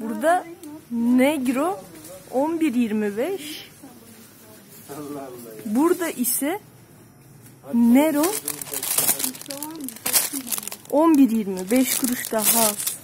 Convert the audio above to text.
Burada Negro 11.25. Burada ise Nero 11.25 kuruş daha az.